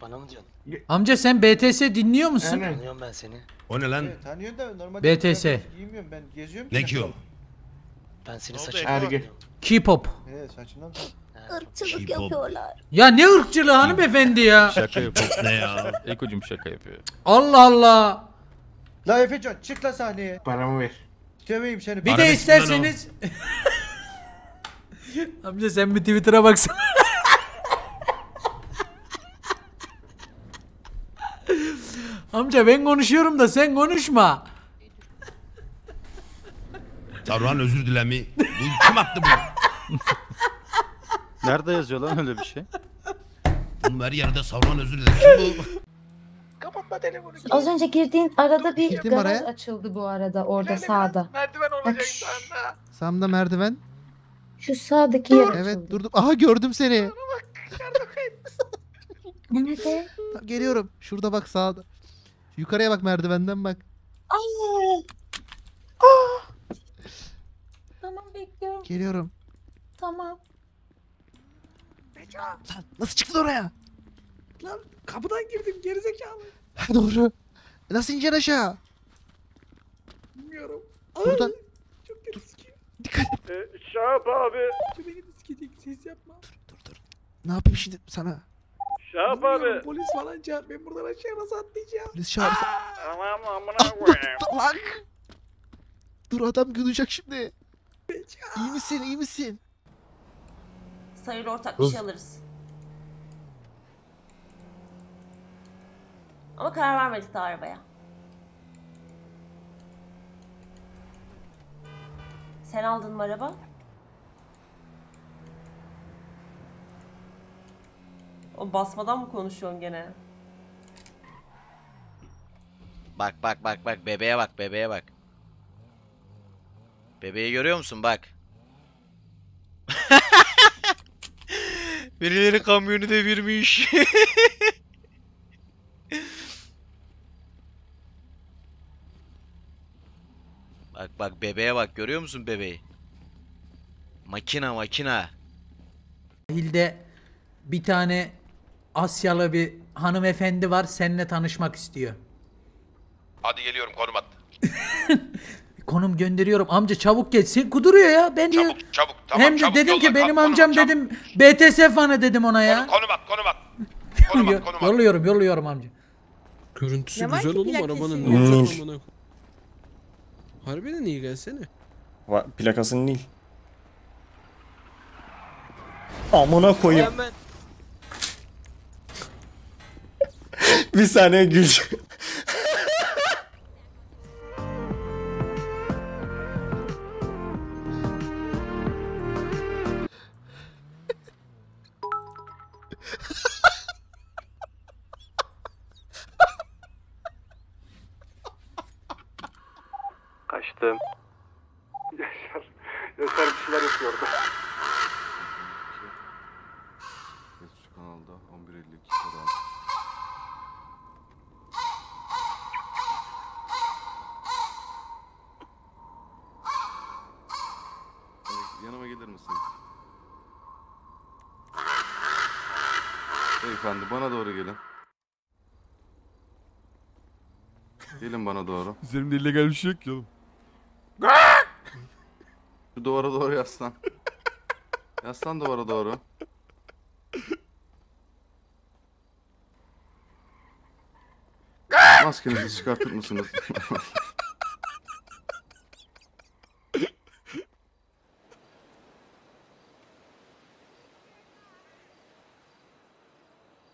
Bana mı diyorsun? Amca sen BTS dinliyor musun? Aynen. Tanıyorum ben seni. O ne lan? Evet, tanıyorsun da normalde BTS. kıyafet giymiyorum ben geziyorum. Ne ki o? Ben seni Ne oldu, saçını Ergi. tanıyorum. K-pop. Evet saçından Irkçılık K-pop. yapıyorlar. Ya ne ırkçılığı hanımefendi ya. Şaka yapıyor. Ne ya? Eko'cum şaka yapıyor. Allah Allah. La Efecan çık la sahneye. Paramı ver. Döveyim seni. Bir de isterseniz. Amca sen bir Twitter'a baksana. Amca ben konuşuyorum da sen konuşma. Saruhan özür dilemi. Bu kim attı bunu? Nerede yazıyor lan öyle bir şey? Bunun her yerde Saruhan özür dilemi. Kim bu? Az önce girdiğin arada bir Girdim garaj araya. açıldı bu arada orada sağda. Merdiven olacak şu, Sağımda merdiven. şu sağdaki yer açıldı. Evet durdum. Aha gördüm seni. Nerede? Geliyorum. Şurada bak sağda. Yukarıya bak merdivenden bak. Ay. Ah! Tamam bekliyorum. Geliyorum. Tamam. Lan nasıl çıktın oraya? Lan kapıdan girdim gerizekalı. Ha, doğru. Nasıl ineceksin aşağı? Bilmiyorum. Buradan. Çok kötü sikiyor. Dikkat et. Şahap abi. Çok kötü sikecek ses yapma. Dur dur. Ne yapayım şimdi sana? Şahap abi. Polis falan çağır. Ben buradan aşağı nasıl atlayacağım? Polis çağırırsa. Tamam amına koyayım. Lan. Dur adam gülecek şimdi. İyi misin iyi misin? Sayılı ortak bir şey alırız. Ama karar vermedik daha arabaya. Sen aldın mı araba? O basmadan mı konuşuyorsun gene? Bak bak bak bak bebeğe bak bebeğe bak. Bebeği görüyor musun bak. Birileri kamyonu devirmiş. bak bak bebeğe bak görüyor musun bebeği? Makina makina. Sahilde bir tane Asyalı bir hanımefendi var seninle tanışmak istiyor. Hadi geliyorum konum at. Konum gönderiyorum. Amca çabuk gel. Sen kuduruyor ya. Ben diyor. Çabuk çabuk tamam Hem de çabuk dedim yolla, ki benim konum, amcam çabuk. dedim BTS fanı dedim ona ya. Konum, konum at konum at. Konum at konum at. yolluyorum yolluyorum amca. Görüntüsü Ne var güzel ki oğlum plakası? arabanın. Nil. Ne olacak amına koy- Harbiden iyi gelsene. Va- plakası Nil. Amına koyayım. bir saniye gül. Kaçtım. Yaşar. Yaşar bir şeyler yapıyordu. Şu kanalda 11.52 kadar. Beyefendi bana doğru gelin. Gelin bana doğru. Üzerimde illegal bir şey yok ki oğlum. Şu duvara doğru yaslan. Yaslan duvara doğru. Maskenizi çıkartır mısınız?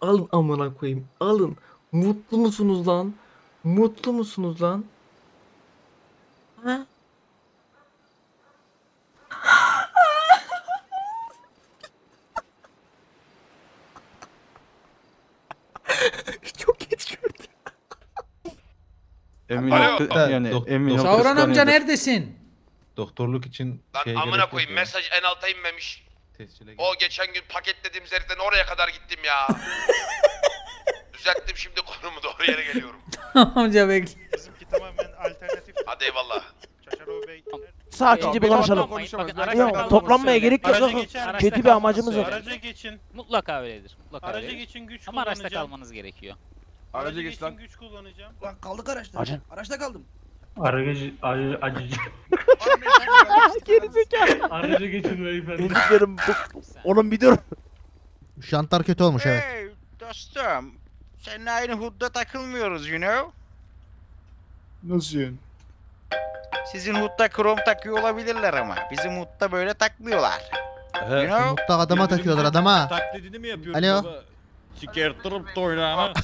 Alın amına koyayım. Alın. Mutlu musunuz lan? Mutlu musunuz lan? Ha? Çok geç gördüm. Emin Alo. ol- yani Dok- emin ol Savran amca neredesin? Doktorluk için Lan amına koyayım mesaj en alta inmemiş. O geçen gün paketlediğim zeriden oraya kadar gittim ya. Düzelttim şimdi konumu doğru yere geliyorum. amca bekle. Bizimki tamamen alternatif. Hadi eyvallah. Bey. Sakince bir konuşalım. Yok toplanmaya gerek yok. Araca. Kötü bir amacımız yok. Araca geçin. Mutlaka öyledir. Mutlaka Araca öyledir. geçin güç Ama araçta kalmanız gerekiyor. Araca geç lan. güç kullanacağım. Lan kaldık araçta. Acın. Araçta kaldım. Aracı acı acı. Gerizekalı. Aracı geçin beyefendi. Dediklerim bu. Oğlum bir dur. Şantar kötü olmuş evet. Hey dostum. Seninle aynı hudda takılmıyoruz you know. Nasıl yani? Sizin hudda krom takıyor olabilirler ama. Bizim hudda böyle takmıyorlar. You know? Mutlu adama takıyorlar adama. Taklidini mi yapıyorsun Alo. baba? Çıkartırıp toynağını.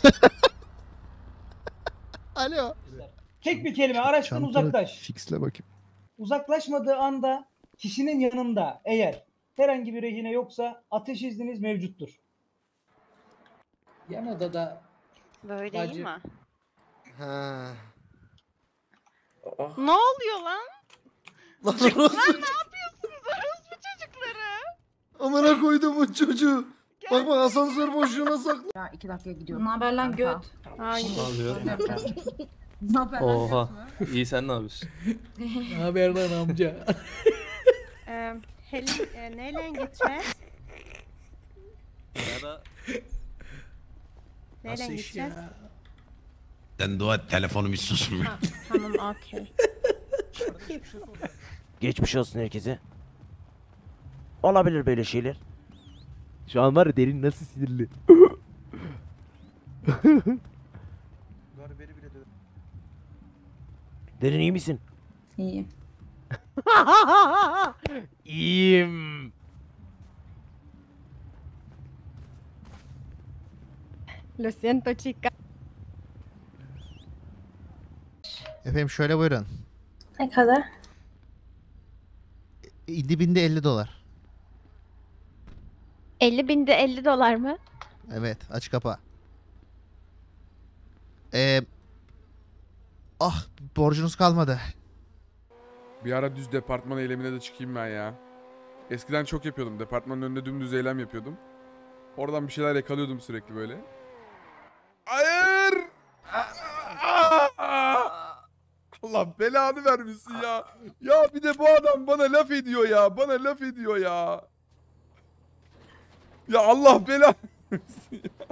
Alo. Tek bir kelime araçtan uzaklaş. fixle bakayım. Uzaklaşmadığı anda kişinin yanında eğer herhangi bir rehine yoksa ateş izniniz mevcuttur. Yan odada Böyle Bacı. iyi mi? Ha. Ne oluyor lan? Lan orospu Amına koydum bu çocuğu. Bak bak asansör boşluğuna saklı. Ya iki dakika gidiyorum. Ne haber lan göt? Hayır. Ne haber Oha. İyi sen ne yapıyorsun? Ne haber lan amca? Helin neyle gideceğiz? Nasıl iş ya? Sen dua et telefonum hiç susmuyor. Tamam okey. Geçmiş olsun herkese. Olabilir böyle şeyler. Şu an var ya derin nasıl sinirli. derin iyi misin? İyi. İyiyim. Lo siento chica. Efendim şöyle buyurun. Ne kadar? İdi binde 50 dolar. 50 binde 50 dolar mı? Evet aç kapa. Ee, ah borcunuz kalmadı. Bir ara düz departman eylemine de çıkayım ben ya. Eskiden çok yapıyordum. Departmanın önünde dümdüz eylem yapıyordum. Oradan bir şeyler yakalıyordum sürekli böyle. Hayır! Allah belanı vermesin ya. Ya bir de bu adam bana laf ediyor ya. Bana laf ediyor ya. Ya Allah belanı vermesin ya.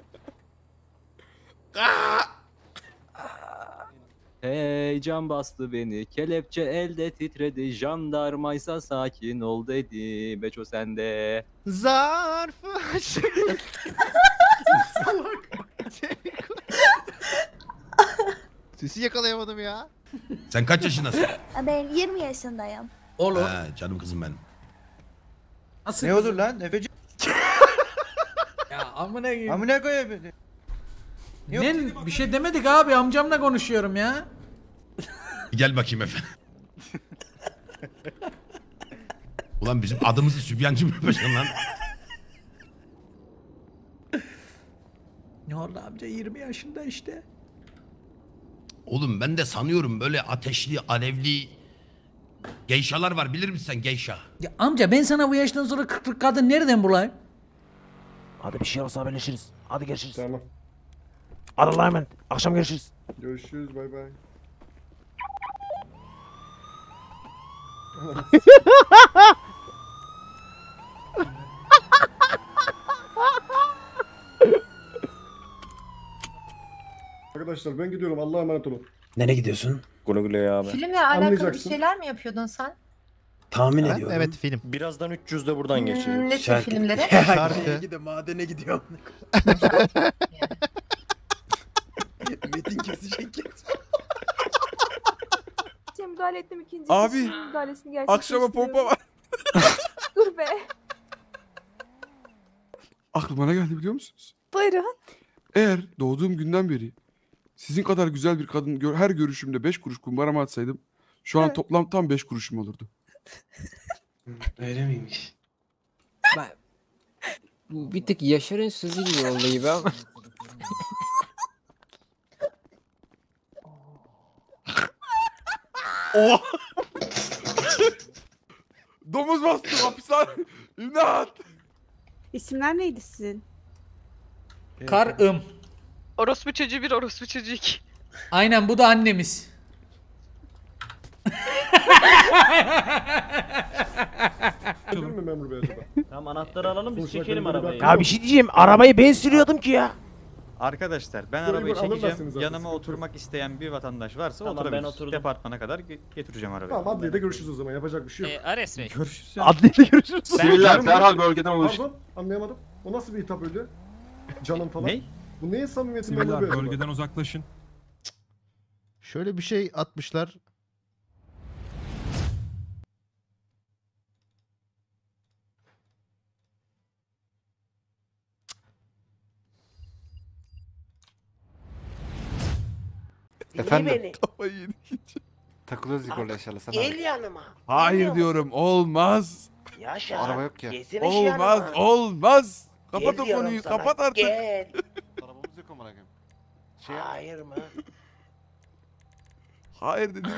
Heyecan bastı beni. Kelepçe elde titredi. Jandarmaysa sakin ol dedi. Beço sende. Zarfı aşık. Salak. Sesi yakalayamadım ya. Sen kaç yaşındasın? Ben 20 yaşındayım. Olur. He, canım kızım benim. Nasıl? Ne olur lan? Nefeci. Ya amına koyayım. Amına koyayım beni. Ne bir şey demedik abi amcamla konuşuyorum ya. Gel bakayım efendim. Ulan bizim adımızı sübyancı mı yapacaksın lan? Ne oldu amca 20 yaşında işte. Oğlum ben de sanıyorum böyle ateşli, alevli geyşalar var bilir misin sen geyşa? Ya amca ben sana bu yaştan sonra 40 kadın nereden bulayım? Hadi bir şey olsa haberleşiriz. Hadi görüşürüz. Tamam. Hadi Allah'a emanet. Akşam görüşürüz. Görüşürüz bay bay. Arkadaşlar ben gidiyorum Allah'a emanet olun. Nereye gidiyorsun? Güle güle abi. Filmle alakalı bir Anlayacaksın. şeyler mi yapıyordun sen? Tahmin Evet, evet film. Birazdan 300 de buradan Hmm, ne tür filmleri? Şarkı. Gide madene gidiyorum. Metin kesecek müdahale ettim ikinci Abi, kişinin müdahalesini Akşama pompa var. Dur be. Aklıma ne geldi biliyor musunuz? Buyurun. Eğer doğduğum günden beri sizin kadar güzel bir kadın gör- her görüşümde 5 kuruş kumbarama atsaydım şu an Evet. toplam tam 5 kuruşum olurdu. Öyle miymiş? Bir tık Yaşar'ın sözü gibi oldu gibi ama. Oh! Domuz bastı hapishane. İmdat! İsimler neydi sizin? Karım. Orospu çocuğu bir orospu çocuğu iki. Aynen bu da annemiz. Değil mi memur bey acaba? Tamam anahtarı alalım biz çekelim arabayı. Ya bir şey diyeceğim. Arabayı ben sürüyordum ki ya. Arkadaşlar ben Böyle arabayı bir çekeceğim. Yanıma sıkıntı yok. oturmak isteyen bir vatandaş varsa Tamam, ben oturabilir. oturdum. Departmana kadar ge- getireceğim arabayı. Tamam adliyede görüşürüz o zaman yapacak bir şey yok. Ares Bey. Görüşürüz. Adliyede görüşürüz. Siviller derhal bölgeden ulaş. Pardon anlayamadım. O nasıl bir hitap öyle? Canım falan. Ne? Bu neyin samimiyeti memur bey acaba? uzaklaşın. Şöyle bir şey atmışlar. Efendim. Kafayı yedik. Takılıyoruz Igor'la yaşarla sana. Gel yanıma. Hayır diyorum olmaz. Yaşa. Araba yok ya. Olmaz olmaz. Kapat o konuyu kapat artık. Gel. Arabamız yok amına koyayım. Şey Hayır mı? Hayır dedim.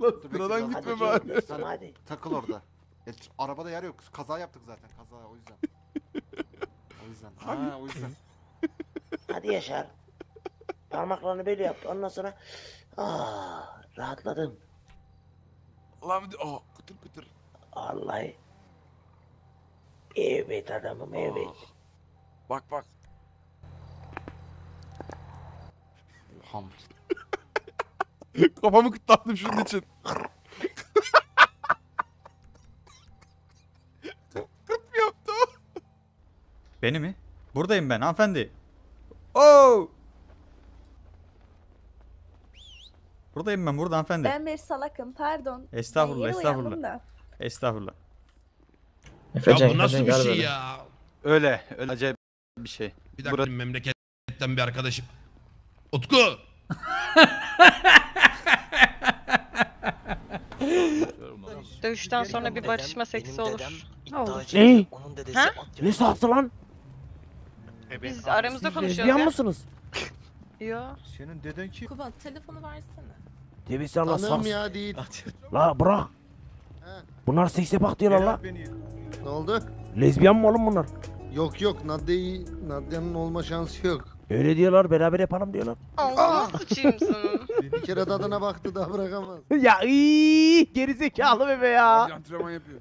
Lan sıradan gitme bari. hadi. Takıl orada. T- arabada yer yok. Kaza yaptık zaten. Kaza o yüzden. O yüzden. Ha o yüzden. Hadi Yaşar. Parmaklarını böyle yap. Ondan sonra ah rahatladım. Lan bir de oh, kıtır kıtır. Vallahi. Evet adamım evet. Bak bak. Ham. Kafamı kıtlattım şunun için. Yaptı? Beni mi? Buradayım ben hanımefendi. Oo! Buradayım ben burada hanımefendi. Ben bir salakım pardon. Estağfurullah, Ben estağfurullah. Estağfurullah. Ya bu nasıl bir şey ya? Öyle, öyle acayip bir şey. Bir dakika benim memleketten bir arkadaşım. Utku. Dövüşten sonra bir barışma seksi olur. Ne? Ha? Ne sahtı lan? Biz aramızda konuşuyoruz ya. mısınız? Yo. Senin deden kim? Kubat telefonu versene. Tebessü Allah Tanım saks. ya değil. La bırak. Bunlar sekse bak diyorlar la. Ne oldu? Lezbiyan mı oğlum bunlar? Yok yok Nadia'yı Nadia'nın olma şansı yok. Öyle diyorlar beraber yapalım diyorlar. Ağzına sıçayım senin. Bir kere tadına baktı daha bırakamaz. ya iyi gerizekalı bebe ya. Bir antrenman yapıyor.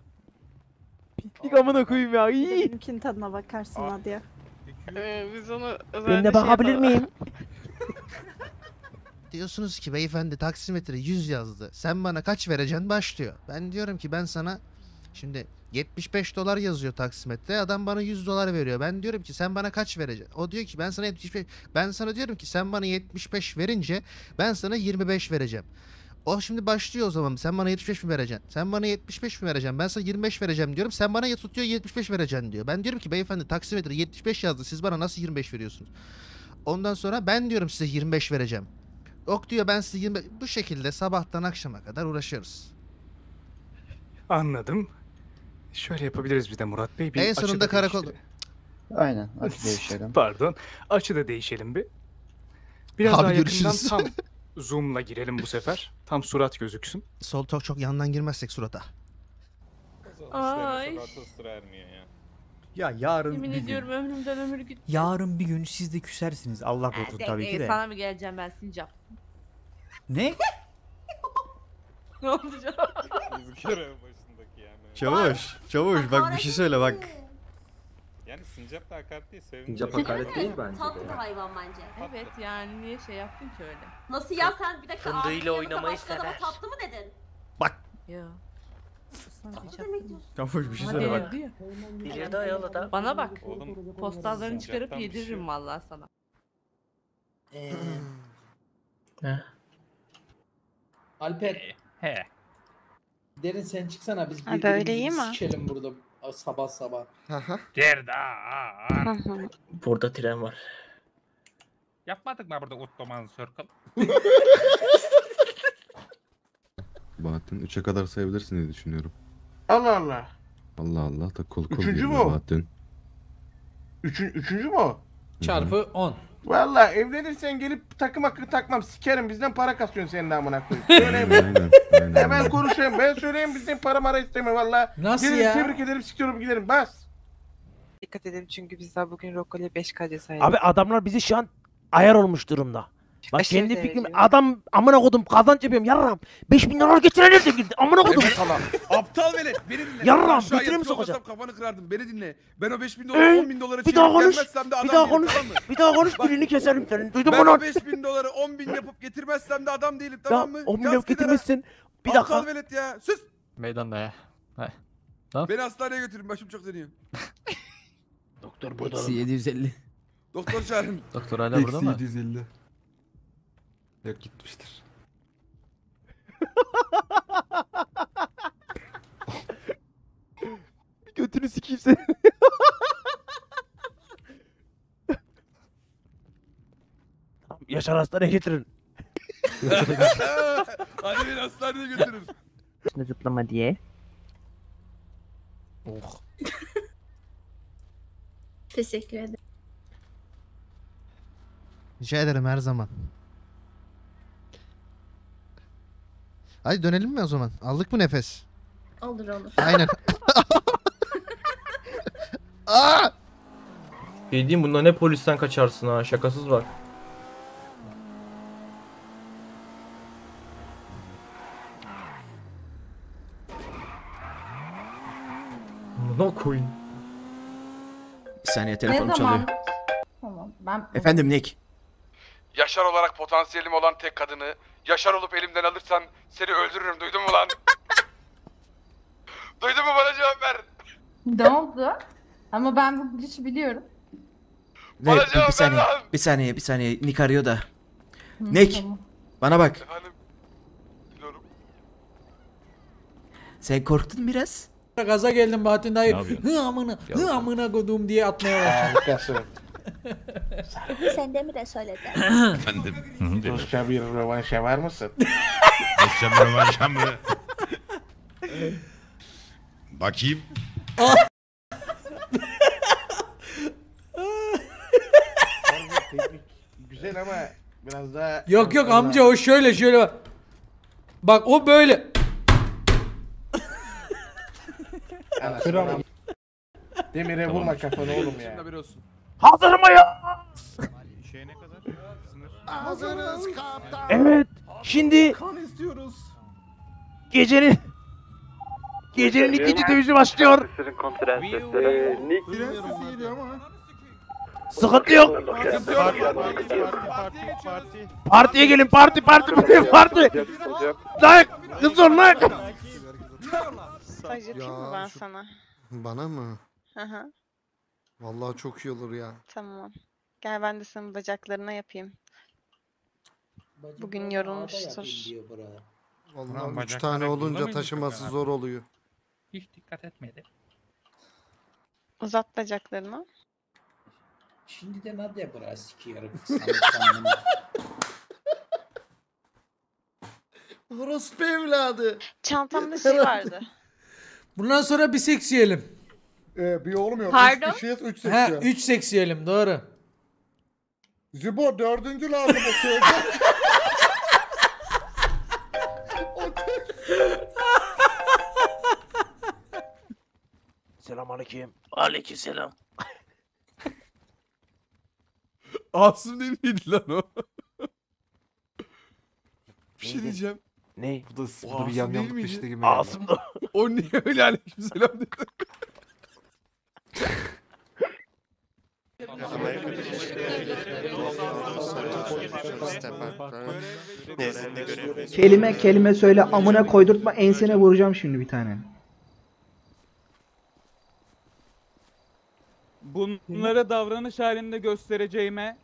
Pislik amına koyayım ya iyi. Benimkinin tadına bakarsın hadi ya. Ee, biz onu Ben de bakabilir miyim? Diyorsunuz ki beyefendi taksimetre 100 yazdı. Sen bana kaç vereceksin başlıyor. Ben diyorum ki ben sana şimdi 75 dolar yazıyor taksimetre. Adam bana 100 dolar veriyor. Ben diyorum ki sen bana kaç vereceksin? O diyor ki ben sana 75 ben sana diyorum ki sen bana 75 verince ben sana 25 vereceğim. O şimdi başlıyor o zaman. Sen bana 75 mi vereceksin? Sen bana 75 mi vereceksin? Ben sana 25 vereceğim diyorum. Sen bana tutuyor 75 vereceksin diyor. Ben diyorum ki beyefendi taksimetre 75 yazdı. Siz bana nasıl 25 veriyorsunuz? Ondan sonra ben diyorum size 25 vereceğim. Ok diyor ben size 20... Bu şekilde sabahtan akşama kadar uğraşıyoruz. Anladım. Şöyle yapabiliriz bir de Murat Bey. En sonunda karakol... Aynen hadi değişelim. Pardon. Açı da değişelim bir. Biraz Abi daha görüşürüz. yakından tam zoom'la girelim bu sefer. Tam surat gözüksün. Sol çok çok yandan girmezsek surata. Ay. Ya yarın Yemin bir gün. ediyorum ömrümden ömür gitti. Yarın bir gün siz de küsersiniz. Allah korusun tabii ki de. Sana mı geleceğim ben Sincap? Ne? Ne oldu canım? Çavuş, çavuş bak bir şey söyle bak. Yani sincap da hakaret değil, Sincap hakaret değil bence Tatlı bir hayvan bence. Evet yani niye şey yaptın ki öyle? Nasıl ya sen bir dakika Fındığıyla oynamayı başka adama sever. Tatlı mı dedin? Ya. Diyorsun. Çavuş bir şey söyle bak. Delirdi ayolu da. Bana bak. Oğlum, Postallarını çıkarıp sincaptan bir şey yediririm yok. vallahi sana. Alper. He. Derin sen çıksana biz Hadi öyle iyi mi? sikelim burada sabah sabah. Derda. Burada tren var. Yapmadık mı burada Ottoman Circle? Bahattin 3'e kadar sayabilirsin diye düşünüyorum. Allah Allah. Allah Allah da kol kol Üçüncü diyor bu. Bahattin. Üçün, üçüncü mü o? Çarpı 10. Valla evlenirsen gelip takım hakkı takmam sikerim bizden para kasıyorsun senin amına koyayım. Söyleyeyim aynen. aynen, hemen konuşayım ben söyleyeyim bizden para mara isteme valla. Nasıl Gelin ya? tebrik ederim sikiyorum giderim bas. Dikkat edelim çünkü biz daha bugün Rocco'yla 5 k Abi adamlar bizi şu an ayar olmuş durumda. Bak kendi fikrim adam amına kodum kazanç yapıyorum yarram. 5000 dolar getiren nerede girdi amına kodum sana. Aptal velet beni dinle. Yarram, Ben aşağı götüne mi yatıyor sokacağım? olsam kafanı kırardım beni dinle. Ben o 5000 doları Ee, 10 bin dolara bir daha çevirip konuş. gelmezsem de adam Bir daha değilim, konuş. tamam mı? Bir daha konuş Bak, dilini keserim senin. Duydun Ben mu o lan? 5000 doları 10 bin yapıp getirmezsem de adam değilim Ya tamam mı? 10 Yaz milyon kenara. getirmişsin. Bir Aptal dakika. velet ya sus. Meydanda ya. Beni hastaneye götürün başım çok dönüyor. Doktor burada. Eksi 750. Doktor çağırın. Doktor hala burada mı? 750. Yok gitmiştir. Götünü sikeyim seni. Tamam, Yaşar hastaneye getirin. Hadi beni hastaneye götürün. Üstüne zıplama diye. Oh. Teşekkür ederim. Rica ederim her zaman. Hadi dönelim mi o zaman? Aldık mı nefes? Olur olur. Aynen. Aa! Dediğim bunda ne polisten kaçarsın ha şakasız var. Ne koyayım? Bir saniye telefonum çalıyor. Tamam ben Efendim Nick. Yaşar olarak potansiyelim olan tek kadını Yaşar olup elimden alırsan seni öldürürüm duydun mu lan? duydun mu bana cevap ver. Ne oldu? Ama ben bu işi biliyorum. Ve Bana bir, cevap bir saniye, ver lan. bir saniye, bir saniye. Nick arıyor da. Hı, Nick, tamam. bana bak. Efendim? Biliyorum. Sen korktun biraz. Gaza geldim Bahattin dayı. yapıyorsun? Hı amına, hı amına kodum diye atmaya başladı. Harikasın. Sen de mi de söyledin? Efendim. Rusça bir rövanşa var mısın? Geçeceğim ben varacağım mı? Bakayım. Güzel ama biraz daha... Yok yok amca o şöyle şöyle bak. Bak o böyle. Anasını Demire vurma kafanı oğlum ya. Şimdi olsun. Hazırım ya. Hazırız kaptan. Evet. Şimdi Kan istiyoruz. gecenin gecenin ikinci dövüşü başlıyor. Prenses iyiydi ama. Sıkıntı yok. Partiye gelin parti parti parti parti. Lan kız ol lan. Staj yapayım mı ben sana? Bana mı? Hı hı. Vallahi çok iyi olur ya. Tamam. Gel ben de senin bacaklarına yapayım. Bugün yorulmuştur. Vallahi üç bacaklara tane olunca taşıması zor oluyor. Hiç dikkat etmedi. Uzat bacaklarını. Şimdi de Nadia biraz sikiyorum. Orospu evladı. Çantamda şey vardı. Bundan sonra bir seks yiyelim. Ee, bir oğlum yok. Pardon? Üç kişiyiz, üç Ha, seksiyon. üç seks yiyelim doğru. Zibo dördüncü lazım o şey. Selamünaleyküm. Aleykümselam. Asım değil miydi lan o? bir şey diyeceğim. Ne? Bu da, bu da bir Asım değil yamlık miydi? pişti gibi. Asım da. O niye öyle aleykümselam dedi? Kelime kelime söyle amına koydurtma ensene vuracağım şimdi bir tane. Bunlara davranış halinde göstereceğime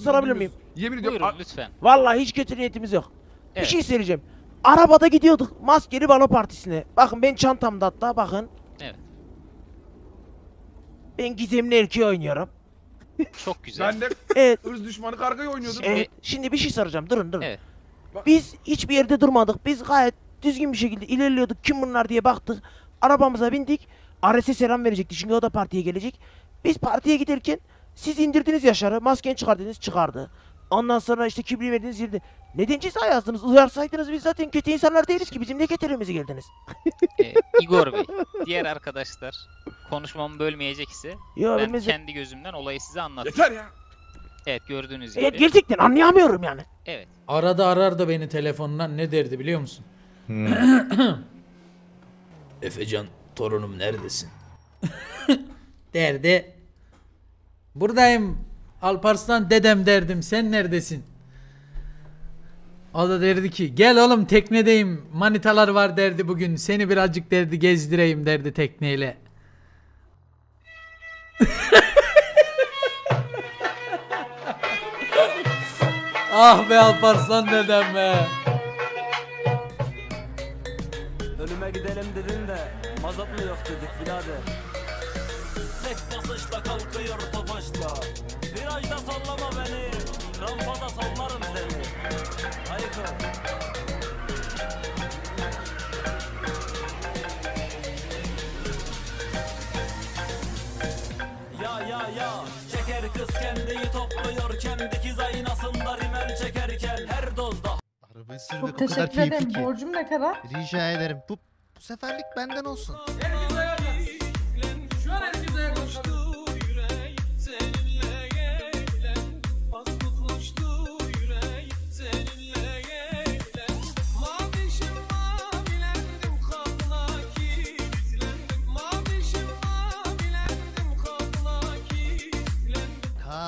Sorabilir miyim? Yemin ediyorum. a- lütfen. Vallahi hiç kötü niyetimiz yok. Bir Evet. şey söyleyeceğim. Arabada gidiyorduk maskeli balo partisine. Bakın ben çantamda hatta bakın. Evet. Ben gizemli erkeği oynuyorum. Çok güzel. Ben de Evet. ırz düşmanı kargayı oynuyordum. Evet. Şimdi bir şey soracağım. Durun durun. Evet. Biz hiçbir yerde durmadık. Biz gayet düzgün bir şekilde ilerliyorduk. Kim bunlar diye baktık. Arabamıza bindik. Ares'e selam verecekti. Çünkü o da partiye gelecek. Biz partiye giderken siz indirdiniz Yaşar'ı. Maskeni çıkar dediniz çıkardı. Ondan sonra işte kimliği verdiniz girdi. Neden ceza yazdınız? Uyarsaydınız biz zaten kötü insanlar değiliz ki. Bizim ne getirimize geldiniz? Ee, Igor Bey, diğer arkadaşlar konuşmamı bölmeyecek ise Yo ben ben, kendi gözümden olayı size anlatayım. Yeter ya. Evet gördüğünüz gibi. Evet gerçekten anlayamıyorum yani. Evet. Arada arardı beni telefondan ne derdi biliyor musun? Efecan torunum neredesin? derdi. Buradayım Alparslan dedem derdim sen neredesin? O da derdi ki gel oğlum teknedeyim manitalar var derdi bugün seni birazcık derdi gezdireyim derdi tekneyle. ah be Alparslan dedem be. Ölüme gidelim dedin de mazot mu yok dedik birader. Tek basışla kalkıyor tofaşla. Virajda sallama beni. Rampada sallarım seni. Haykır. Ya ya ya Çeker kız kendiyi topluyor Kendi kiz aynasında rimel çekerken Her dozda Arabayı sürmek Çok o kadar teşekkür keyifli ederim. ki. Borcum ne kadar? Rica ederim. Bu, bu seferlik benden olsun.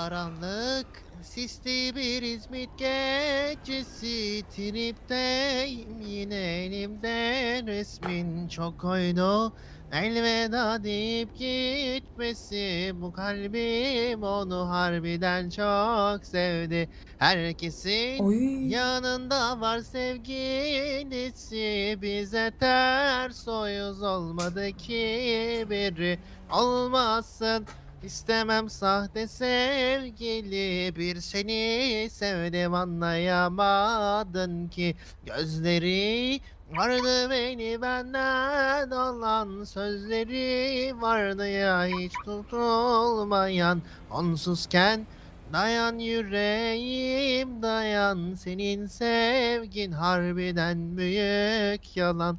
Karanlık sisli bir İzmit gecesi. Tripteyim yine elimde resmin çok oydu. Elveda deyip gitmesi Bu kalbim onu harbiden çok sevdi. Herkesin yanında var sevgilisi. Bize ters o yüz olmadı ki biri Olmasın İstemem sahte sevgili bir seni sevdim anlayamadın ki. Gözleri vardı beni benden alan Sözleri vardı ya hiç tutulmayan. Onsuzken dayan yüreğim dayan Senin sevgin harbiden büyük yalan